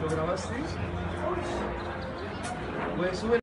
¿Lo grabaste? Pues sube